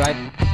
subscribe.